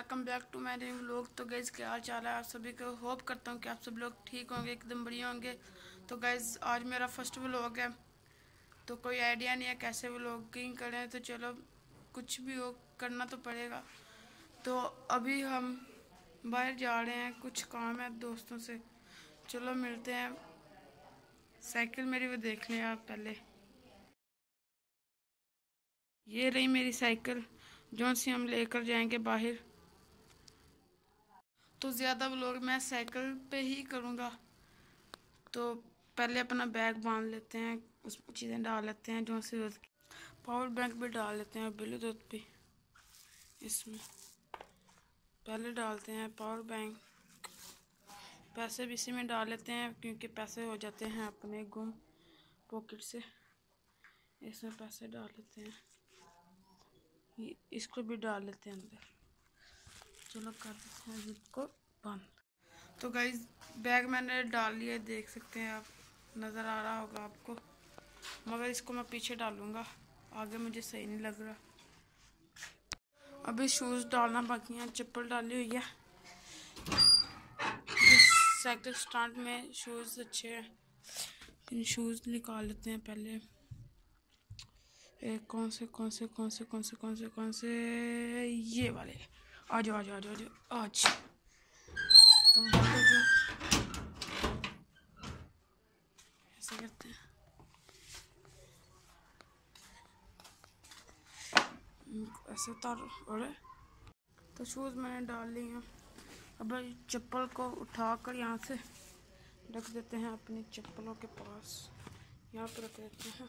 Welcome back to my लोग तो guys क्या हाल चाल है आप सभी को? होप करता हूँ कि आप सब लोग ठीक होंगे, एकदम बढ़िया होंगे। तो गैज़ आज मेरा फ़र्स्ट व्लॉग है। तो कोई आइडिया नहीं है कैसे व्लॉगिंग करें तो चलो, कुछ भी हो, करना तो पड़ेगा। तो अभी हम बाहर जा रहे हैं, कुछ काम है दोस्तों से। चलो, मिलते हैं। साइकिल मेरी वो देख लें आप पहले। ये रही मेरी साइकिल, जो सी हम लेकर जाएँगे बाहर। तो ज़्यादा लोग मैं साइकिल पे ही करूँगा। तो पहले अपना बैग बाँध लेते हैं, उस चीज़ें डाल लेते हैं, जो से पावर बैंक भी डाल लेते हैं ब्लूटूथ भी। इसमें पहले डालते हैं पावर बैंक पैसे भी इसी में डाल लेते हैं, क्योंकि पैसे हो जाते हैं अपने गुम पॉकेट से। इसमें पैसे डाल लेते हैं। इसको भी डाल लेते हैं अंदर। चलो कर देते हैं इसको बंद। तो गाइज़ बैग मैंने डाल लिया देख सकते हैं आप, नज़र आ रहा होगा आपको। मगर इसको मैं पीछे डालूँगा, आगे मुझे सही नहीं लग रहा। अभी शूज़ डालना बाकी है, चप्पल डाली हुई है। साइकिल स्टैंड में शूज़ अच्छे हैं। शूज़ निकाल लेते हैं पहले। एक कौन से कौन से कौन से कौन से कौन से कौन से, ये वाले। आ जाओ आ जाओ आ जाओ आज तुम बोलो जो ऐसे करते हैं। ऐसे उतार और तो शूज़ मैंने डाल लिए हैं। अब चप्पल को उठाकर यहाँ से रख देते हैं अपनी चप्पलों के पास। यहाँ पर रख देते हैं।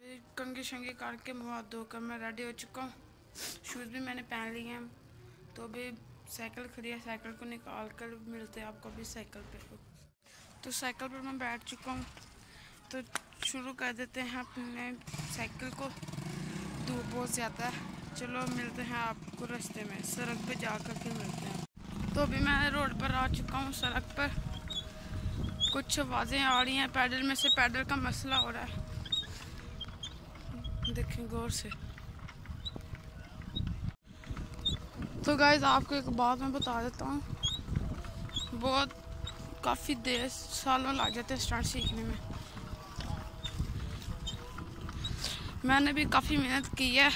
कंगे शंगे काट के मुँह धोकर मैं रेडी हो चुका हूँ। शूज़ भी मैंने पहन लिए हैं। तो अभी साइकिल खड़ी है साइकिल को निकाल कर मिलते हैं आपको अभी साइकिल पे। तो साइकिल पर मैं बैठ चुका हूँ। तो शुरू कर देते हैं अपने साइकिल को। धूप बहुत ज़्यादा है। चलो मिलते हैं आपको रास्ते में, सड़क पे जाकर के मिलते हैं। तो अभी मैं रोड पर आ चुका हूँ, सड़क पर। कुछ आवाज़ें आ रही हैं, पैडल में से पैडल का मसला हो रहा है। देखें गौर से। तो गाइज़ आपको एक बात मैं बता देता हूँ। बहुत काफ़ी देर सालों लग जाते हैं स्टंट सीखने में। मैंने भी काफ़ी मेहनत की है,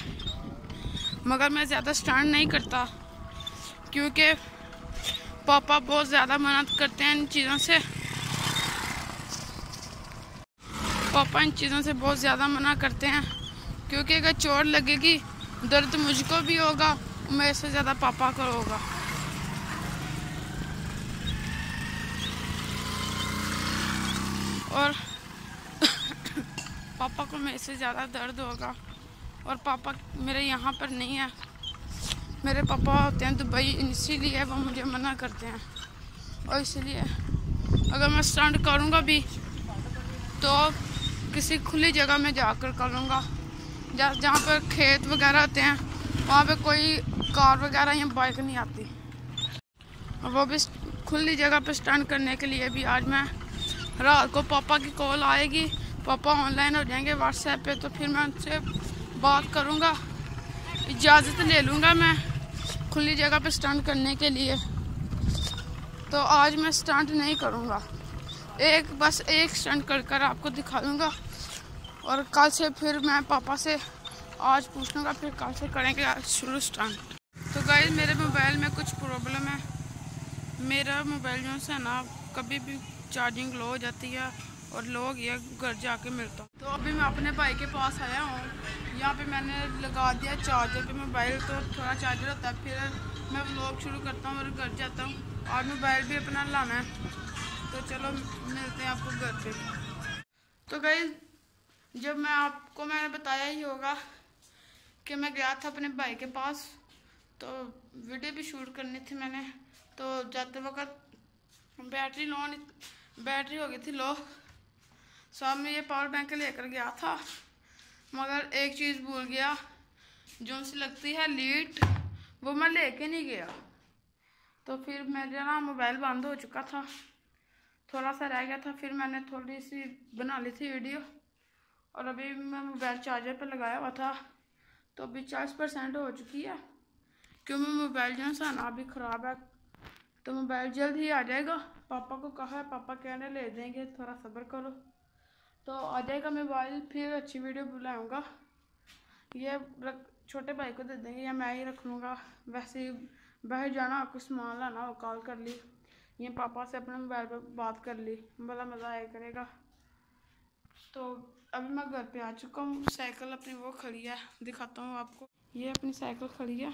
मगर मैं ज़्यादा स्टंट नहीं करता, क्योंकि पापा बहुत ज़्यादा मेहनत करते हैं इन चीज़ों से। पापा इन चीज़ों से बहुत ज़्यादा मना करते हैं। क्योंकि अगर चोट लगेगी, दर्द मुझको भी होगा मेरे से ज़्यादा पापा को होगा। और पापा को मेरे से ज़्यादा दर्द होगा। और पापा मेरे यहाँ पर नहीं है। मेरे पापा होते हैं दुबई, इसीलिए वो मुझे मना करते हैं। और इसलिए अगर मैं स्टंट करूँगा भी तो किसी खुली जगह में जाकर करूँगा। जहाँ पर खेत वगैरह होते हैं, वहाँ पे कोई कार वगैरह या बाइक नहीं आती। और वो भी खुली जगह पे स्टैंड करने के लिए भी आज मैं रात को पापा की कॉल आएगी। पापा ऑनलाइन हो जाएँगे व्हाट्सएप पे तो फिर मैं उनसे बात करूँगा। इजाज़त ले लूँगा मैं खुली जगह पे स्टंट करने के लिए। तो आज मैं स्टंट नहीं करूँगा। एक, बस एक स्टंट कर कर आपको दिखा दूँगा। और कल से फिर मैं पापा से आज पूछ लूँगा फिर कल से करेंगे शुरू स्टार्ट तो गाइज़ मेरे मोबाइल में कुछ प्रॉब्लम है। मेरा मोबाइल जो है ना, कभी भी चार्जिंग लो हो जाती है और लोग गया, घर जाके मिलता हूँ। तो अभी मैं अपने भाई के पास आया हूँ। यहाँ पे मैंने लगा दिया चार्जर पे मोबाइल तो थोड़ा चार्जर होता है, फिर मैं व्लॉग शुरू करता हूँ और घर जाता हूँ। और मोबाइल भी अपना लाना है। तो चलो, मिलते हैं आपको घर पे। तो गई जब मैं आपको, मैंने बताया ही होगा कि मैं गया था अपने भाई के पास तो वीडियो भी शूट करनी थी मैंने। तो जाते वक्त बैटरी लो बैटरी हो गई थी लो साहब में ये पावर बैंक लेकर गया था, मगर एक चीज़ भूल गया। जो सी लगती है लीट वो मैं लेके नहीं गया। तो फिर मेरा ना मोबाइल बंद हो चुका था। थोड़ा सा रह गया था, फिर मैंने थोड़ी सी बना ली थी वीडियो और अभी मैं मोबाइल चार्जर पर लगाया हुआ था तो अभी चालीस परसेंट हो चुकी है। क्योंकि मोबाइल जो है साना अभी ख़राब है तो मोबाइल जल्द ही आ जाएगा। पापा को कहा है, पापा कहने ले देंगे थोड़ा सब्र करो। तो आ जाएगा मोबाइल, फिर अच्छी वीडियो बुलाऊँगा ये रख, छोटे भाई को दे देंगे, या मैं ही रख लूँगा। वैसे ही बाहर जाना कुछ सामान लाना हो, कॉल कर ली। ये पापा से अपने मोबाइल पर बात कर ली बड़ा मज़ा आया करेगा। तो अभी मैं घर पे आ चुका हूँ। साइकिल अपनी वो खड़ी है, दिखाता हूँ आपको। ये अपनी साइकिल खड़ी है।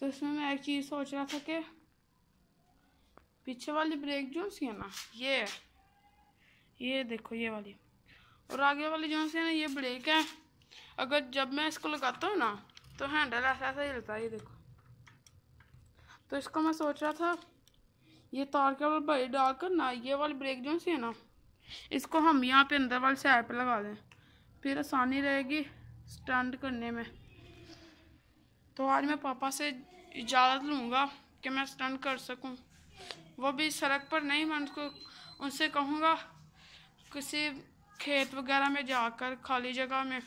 तो इसमें मैं एक चीज़ सोच रहा था कि पीछे वाली ब्रेक जो सी है ना, ये ये देखो ये वाली। और आगे वाली जो सी है ना, ये ब्रेक है। अगर जब मैं इसको लगाता हूँ ना तो हैंडल ऐसा ऐसा हिलता है, ये देखो। तो इसको मैं सोच रहा था, ये तार केबल बड़ी डालकर ना, ये वाली ब्रेक जो सी है ना इसको हम यहाँ पे अंदर वाले साइड पे लगा दें। फिर आसानी रहेगी स्टैंड करने में। तो आज मैं पापा से इजाज़त लूँगा कि मैं स्टैंड कर सकूँ। वो भी सड़क पर नहीं, मैं उनको, उनसे कहूँगा, किसी खेत वगैरह में जाकर, खाली जगह में।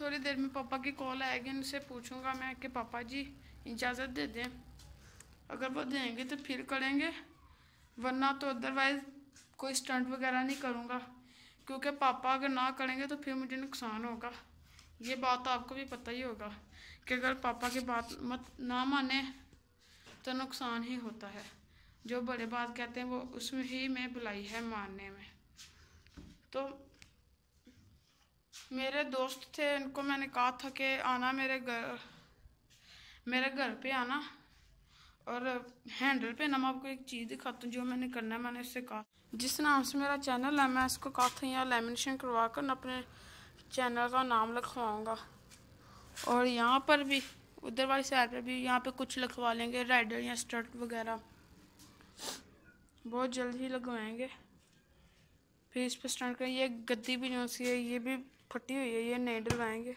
थोड़ी देर में पापा की कॉल आएगी, उनसे पूछूँगा मैं कि पापा जी, इजाज़त दे दें। अगर वो देंगे तो फिर करेंगे, वरना तो अदरवाइज़ कोई स्टंट वगैरह नहीं करूँगा। क्योंकि पापा अगर ना करेंगे तो फिर मुझे नुकसान होगा। ये बात तो आपको भी पता ही होगा कि अगर पापा की बात मत, ना माने तो नुकसान ही होता है। जो बड़े बात कहते हैं वो उसमें ही मैं बुलाई है मानने में। तो मेरे दोस्त थे उनको मैंने कहा था कि आना मेरे घर मेरे घर पे आना। और हैंडल पे ना मैं आपको एक चीज़ दिखाता हूँ जो मैंने करना है, मैंने इससे कहा। जिस नाम से मेरा चैनल है, मैं इसको कहा था यहाँ लेमिनेशन करवा कर अपने चैनल का नाम लिखवाऊँगा। और यहाँ पर भी, उधर वाली साइड पर भी यहाँ पे कुछ लिखवा लेंगे राइडर या स्टर्ट वगैरह। बहुत जल्द ही लगवाएँगे। फिर इस पर स्टार्ट करें ये गद्दी भी जो सी है, ये भी फटी हुई है, ये नहीं डलवाएँगे।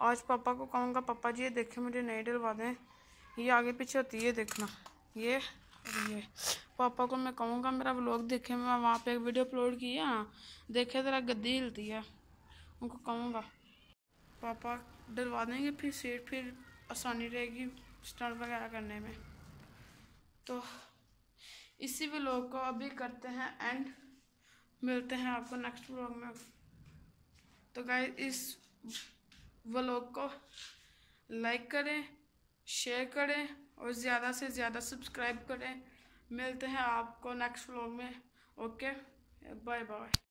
आज पापा को कहूँगा, पापा जी ये देखें, मुझे नहीं डलवा दें। ये आगे पीछे होती है देखना। ये और ये। पापा को मैं कहूँगा, मेरा व्लॉग देखे, मैं वहाँ पे एक वीडियो अपलोड की है हाँ। देखे, ज़रा गद्दी हिलती है। उनको कहूँगा। पापा डलवा देंगे फिर सीट, फिर आसानी रहेगी स्टंट वगैरह करने में। तो इसी व्लॉग को अभी करते हैं एंड मिलते हैं आपको नेक्स्ट व्लॉग में। तो गाइस इस व्लॉग को लाइक करें शेयर करें और ज़्यादा से ज़्यादा सब्सक्राइब करें। मिलते हैं आपको नेक्स्ट व्लॉग में। Okay bye bye